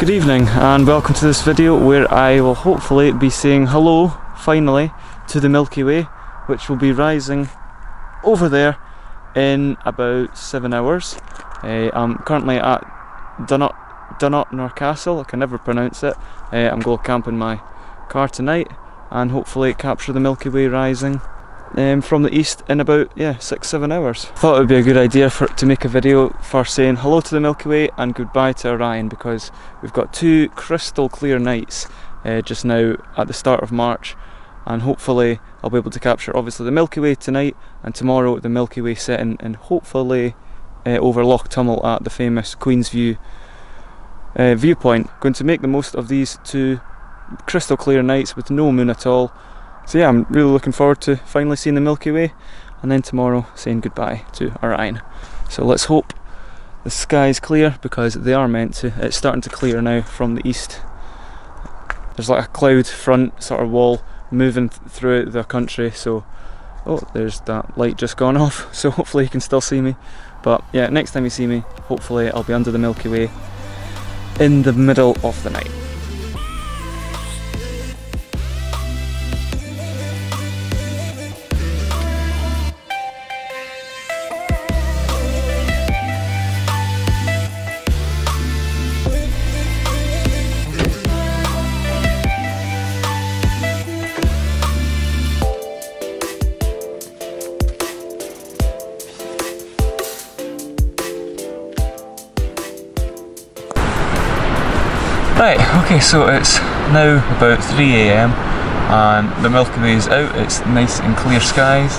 Good evening and welcome to this video where I will hopefully be saying hello, finally, to the Milky Way which will be rising over there in about 7 hours. Uh, I'm currently at Dunnot, Dunnottar Castle, I can never pronounce it. Uh, I'm going to camp in my car tonight and hopefully capture the Milky Way rising um, from the east in about yeah six seven hours. Thought it would be a good idea for to make a video for saying hello to the Milky Way and goodbye to Orion because we've got two crystal clear nights uh, just now at the start of March and hopefully I'll be able to capture obviously the Milky Way tonight and tomorrow the Milky Way setting and hopefully uh, over Loch Tummel at the famous Queen's View uh, viewpoint. Going to make the most of these two crystal clear nights with no moon at all so yeah, I'm really looking forward to finally seeing the Milky Way and then tomorrow saying goodbye to Orion. So let's hope the sky's clear because they are meant to. It's starting to clear now from the east. There's like a cloud front sort of wall moving th through the country so oh there's that light just gone off so hopefully you can still see me but yeah next time you see me hopefully I'll be under the Milky Way in the middle of the night. Right, okay, so it's now about 3am and the Milky Way is out, it's nice and clear skies.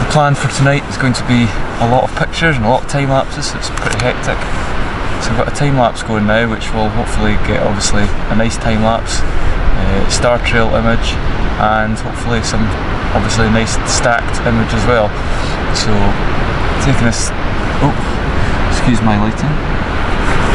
The plan for tonight is going to be a lot of pictures and a lot of time lapses, so it's pretty hectic. So I've got a time lapse going now which will hopefully get obviously a nice time lapse, uh, star trail image and hopefully some obviously nice stacked image as well. So taking this, oh, excuse my lighting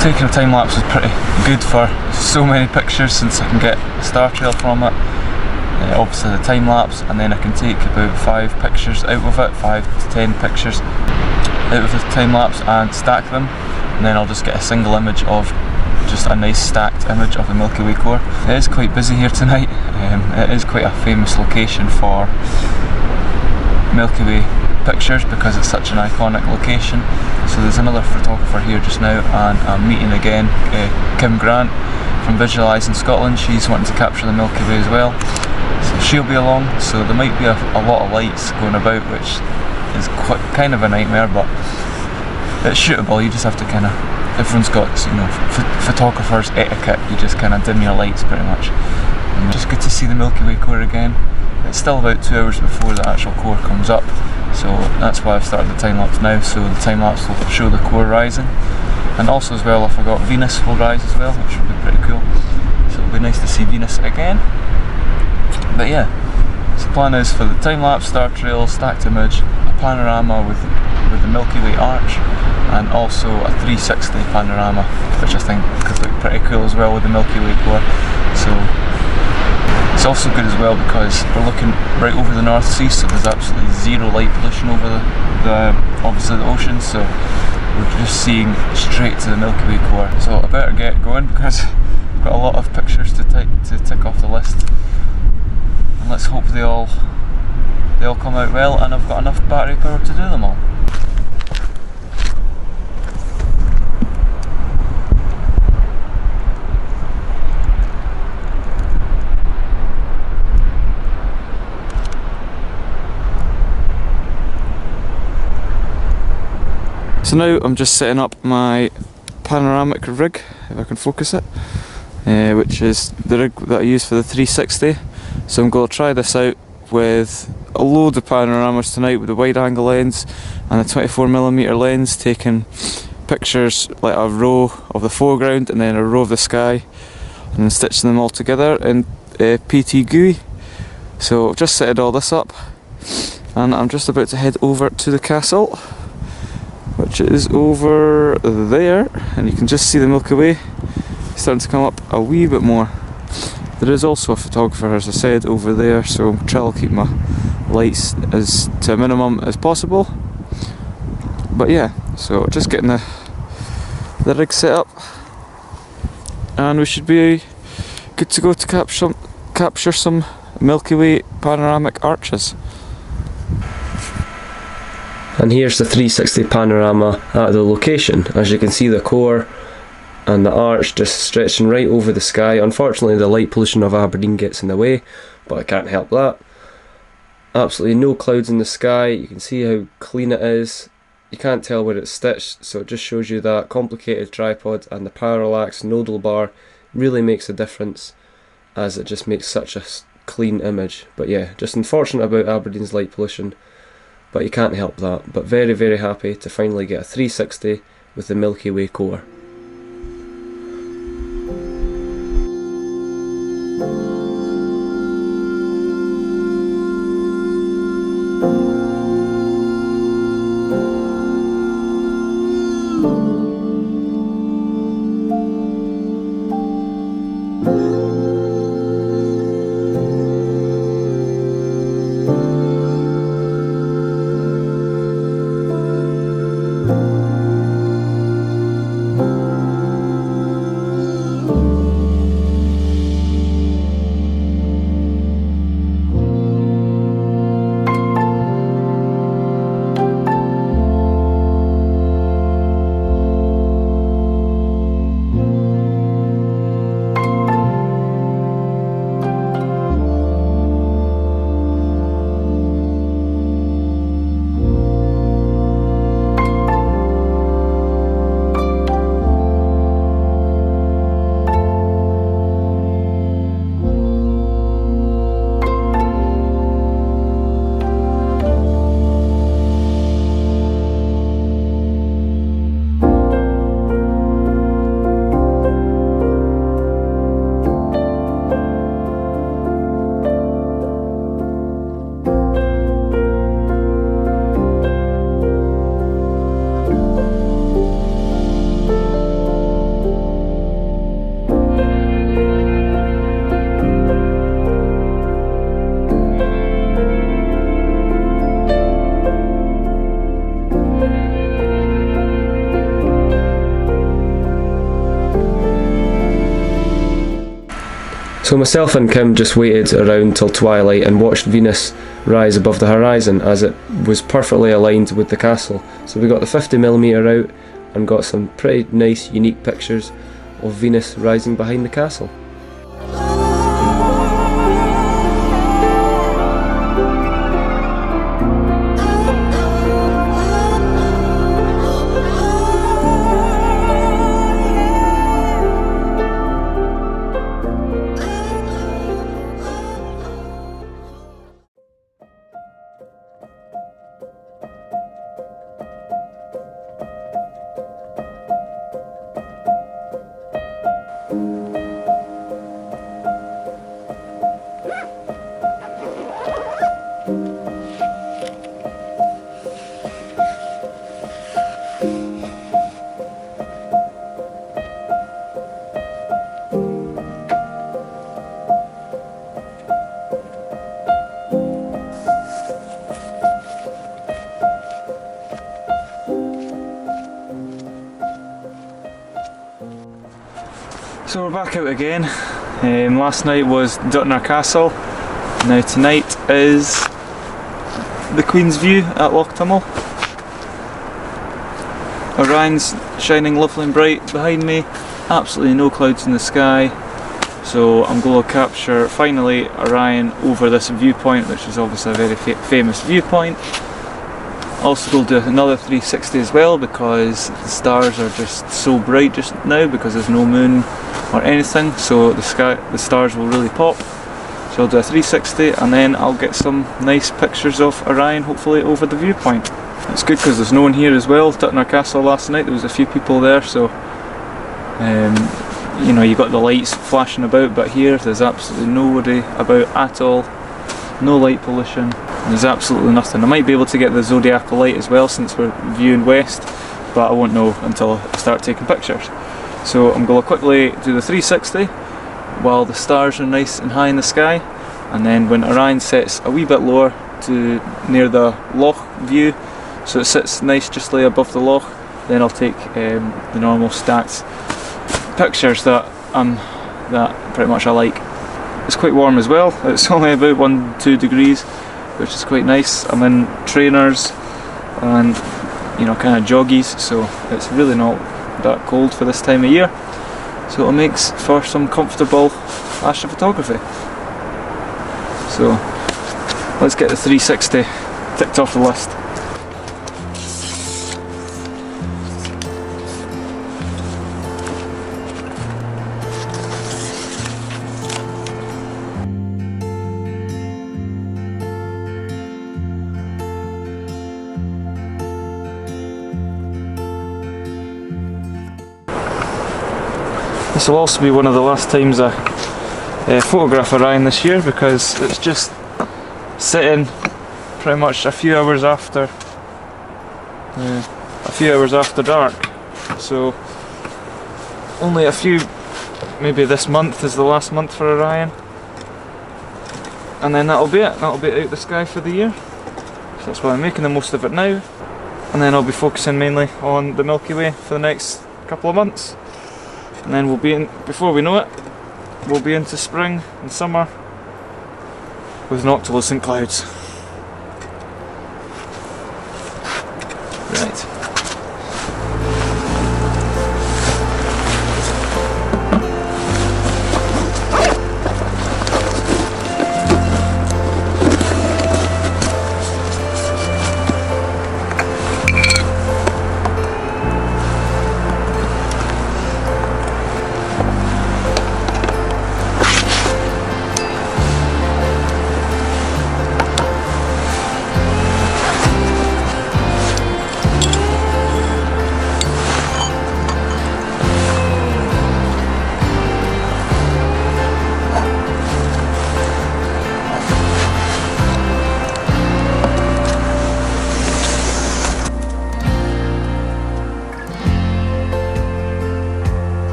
taking a time lapse is pretty good for so many pictures since I can get a star trail from it. Uh, obviously the time lapse and then I can take about five pictures out of it, five to ten pictures out of the time lapse and stack them and then I'll just get a single image of just a nice stacked image of the Milky Way core. It is quite busy here tonight, um, it is quite a famous location for Milky Way pictures because it's such an iconic location. So there's another photographer here just now and I'm meeting again uh, Kim Grant from Visualising Scotland. She's wanting to capture the Milky Way as well. So she'll be along, so there might be a, a lot of lights going about which is quite kind of a nightmare but it's shootable, you just have to kind of everyone's got you know photographers etiquette you just kind of dim your lights pretty much and just good to see the Milky Way core again it's still about two hours before the actual core comes up so that's why I've started the time lapse now so the time lapse will show the core rising. And also as well if I forgot Venus will rise as well which will be pretty cool. So it'll be nice to see Venus again. But yeah so the plan is for the time lapse, star trail, stacked image, a panorama with with the Milky Way arch and also a 360 panorama which I think could look pretty cool as well with the Milky Way core. So it's also good as well because we're looking right over the North Sea, so there's absolutely zero light pollution over the, the obviously the ocean, so we're just seeing straight to the Milky Way core. So I better get going because I've got a lot of pictures to, take to tick off the list, and let's hope they all they all come out well, and I've got enough battery power to do them all. So now I'm just setting up my panoramic rig, if I can focus it, uh, which is the rig that I use for the 360. So I'm going to try this out with a load of panoramas tonight with a wide angle lens and a 24mm lens taking pictures like a row of the foreground and then a row of the sky and stitching them all together in uh, PTGui. So I've just set all this up and I'm just about to head over to the castle which is over there and you can just see the Milky Way starting to come up a wee bit more there is also a photographer as I said over there so I'll try to keep my lights as to a minimum as possible but yeah so just getting the the rig set up and we should be good to go to capture capture some Milky Way panoramic arches. And here's the 360 panorama at the location. As you can see the core and the arch just stretching right over the sky. Unfortunately the light pollution of Aberdeen gets in the way, but I can't help that. Absolutely no clouds in the sky, you can see how clean it is. You can't tell where it's stitched, so it just shows you that complicated tripod and the parallax nodal bar really makes a difference as it just makes such a clean image. But yeah, just unfortunate about Aberdeen's light pollution but you can't help that. But very, very happy to finally get a 360 with the Milky Way core. So myself and Kim just waited around till twilight and watched Venus rise above the horizon as it was perfectly aligned with the castle. So we got the 50mm out and got some pretty nice unique pictures of Venus rising behind the castle. Back out again. Um, last night was Duttnar Castle. Now tonight is the Queen's View at Loch Tummel. Orion's shining lovely and bright behind me. Absolutely no clouds in the sky. So I'm going to capture finally Orion over this viewpoint, which is obviously a very fa famous viewpoint. Also to do another 360 as well because the stars are just so bright just now because there's no moon or anything so the sky the stars will really pop. So I'll do a 360 and then I'll get some nice pictures of Orion hopefully over the viewpoint. It's good because there's no one here as well. Duttnar Castle last night there was a few people there so um, you know you got the lights flashing about but here there's absolutely nobody about at all. No light pollution there's absolutely nothing. I might be able to get the zodiacal light as well since we're viewing west but I won't know until I start taking pictures. So I'm going to quickly do the 360 while the stars are nice and high in the sky and then when Orion sets a wee bit lower to near the loch view so it sits nice just above the loch then I'll take um, the normal stats pictures that um, that pretty much I like. It's quite warm as well, it's only about 1-2 degrees which is quite nice. I'm in trainers and you know kind of joggies so it's really not that cold for this time of year so it makes for some comfortable astrophotography. So let's get the 360 ticked off the list. This will also be one of the last times I uh, photograph Orion this year because it's just sitting pretty much a few hours after uh, a few hours after dark. So only a few maybe this month is the last month for Orion and then that'll be it. That'll be out the sky for the year. So that's why I'm making the most of it now. And then I'll be focusing mainly on the Milky Way for the next couple of months and then we'll be in before we know it we'll be into spring and summer with noctilucent clouds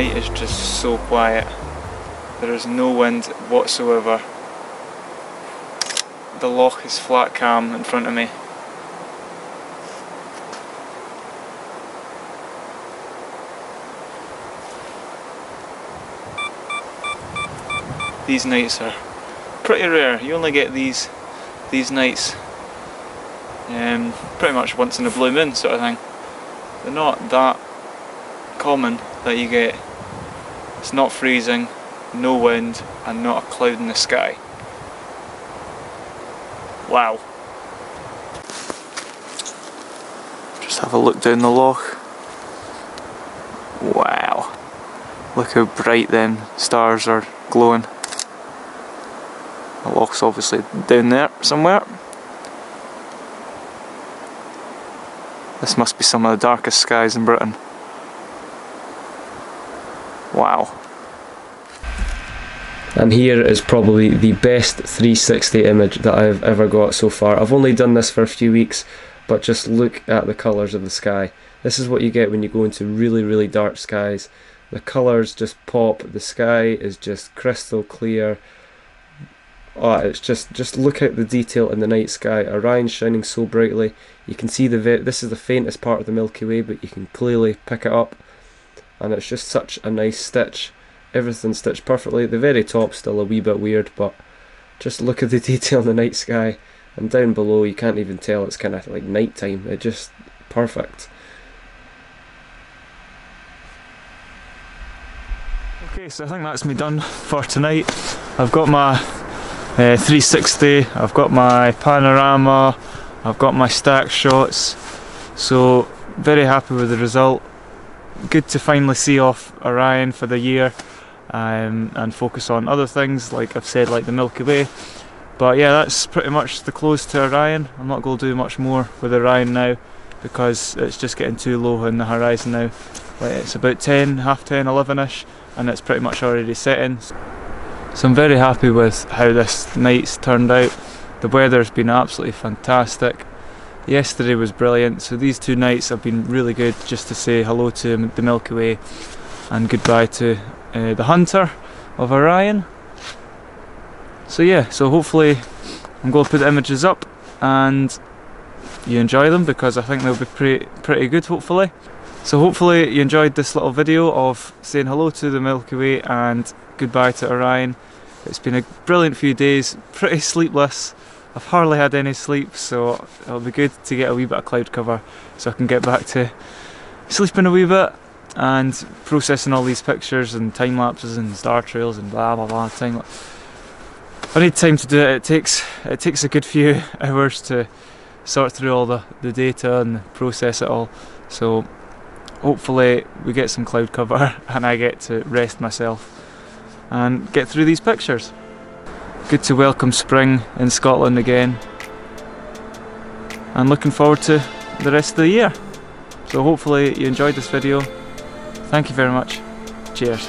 Tonight is just so quiet. There is no wind whatsoever. The loch is flat calm in front of me. These nights are pretty rare. You only get these these nights um, pretty much once in a blue moon sort of thing. They're not that common that you get. It's not freezing, no wind, and not a cloud in the sky. Wow. Just have a look down the loch. Wow. Look how bright then stars are glowing. The loch's obviously down there somewhere. This must be some of the darkest skies in Britain. Wow. And here is probably the best 360 image that I've ever got so far. I've only done this for a few weeks, but just look at the colours of the sky. This is what you get when you go into really, really dark skies. The colours just pop, the sky is just crystal clear. Oh, it's just, just look at the detail in the night sky. Orion shining so brightly. You can see the, this is the faintest part of the Milky Way, but you can clearly pick it up. And it's just such a nice stitch everything stitched perfectly. The very top still a wee bit weird, but just look at the detail in the night sky. And down below, you can't even tell it's kind of like night time. It just perfect. Okay, so I think that's me done for tonight. I've got my uh, 360, I've got my panorama, I've got my stack shots. So very happy with the result. Good to finally see off Orion for the year um, and focus on other things, like I've said, like the Milky Way. But yeah, that's pretty much the close to Orion. I'm not going to do much more with Orion now because it's just getting too low on the horizon now. Like it's about 10, half 10, 11ish, and it's pretty much already setting. So I'm very happy with how this night's turned out. The weather's been absolutely fantastic. Yesterday was brilliant, so these two nights have been really good just to say hello to the Milky Way and goodbye to uh, the Hunter of Orion. So yeah, so hopefully I'm going to put the images up and you enjoy them because I think they'll be pretty, pretty good hopefully. So hopefully you enjoyed this little video of saying hello to the Milky Way and goodbye to Orion. It's been a brilliant few days, pretty sleepless. I've hardly had any sleep so it'll be good to get a wee bit of cloud cover so I can get back to sleeping a wee bit and processing all these pictures and time lapses and star trails and blah blah blah time I need time to do it. It takes it takes a good few hours to sort through all the, the data and process it all. So hopefully we get some cloud cover and I get to rest myself and get through these pictures. Good to welcome spring in Scotland again and looking forward to the rest of the year. So hopefully you enjoyed this video. Thank you very much. Cheers.